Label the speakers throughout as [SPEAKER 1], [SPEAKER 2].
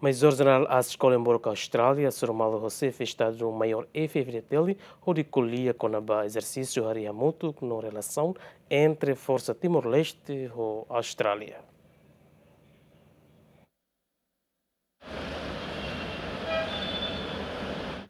[SPEAKER 1] Major-General à Escola Embora Austrália, Surmalo José, fez estado no maior efeito dele, onde colhia com o exercício Hariamuto na relação entre Força Timor-Leste e Austrália.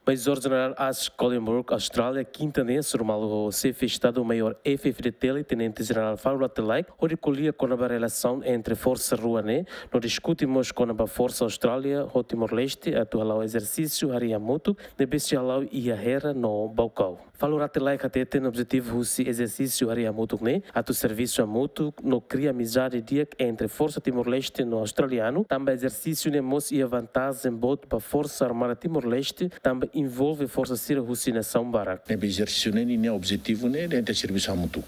[SPEAKER 1] Major-General Ash Collinburg, Austrália, quintanês, normal se festado o maior FFDT, Tenente-General Fábio Atelai, onde colhia com a relação entre Força Ruané, no discutimos com a Força Austrália, o Timor-Leste, atual exercício Ariamuto, de bestialau e a Hera no Balcão. Atelai que tem objetivo esse exercício Ariamuto, né? Atu serviço a mútuo, no cria amizade dia entre Força Timor-Leste no australiano, também exercício ne mos e a vantagem boto para Força Armada Timor-Leste, também envolve força sira São barak.
[SPEAKER 2] Ne exercício ne objetivo ne de serviço mútuo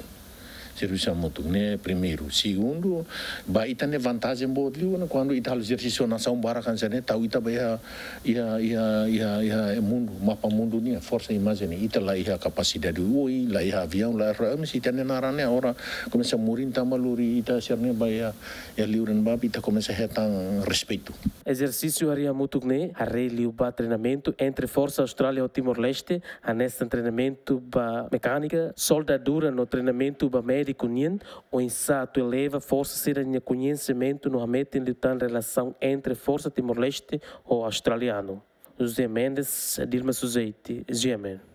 [SPEAKER 2] né? Primeiro. Segundo, vai ne vantagem boa né? Quando ita exercício nação bara kan né? Tau ita vai ia ia ia ia ia mundo, mapa mundo ni força imagem ita lá ia capacidade oi, lá ia avião, lá ramos ita ne narane ora começa a morir tamaluri ita serne vai ia ia liuran babi ita começa a retan respeito.
[SPEAKER 1] Exercício aria mútuo ne, a rei liu ba treinamento entre Força Austrália e Timor-Leste, a nesse treinamento ba mecânica, soldadura no treinamento ba médico nien, o insato eleva força ser conhecimento no amete em relação entre força Timor-Leste ou australiano. José Mendes, Dilma Suzeite, Gemen.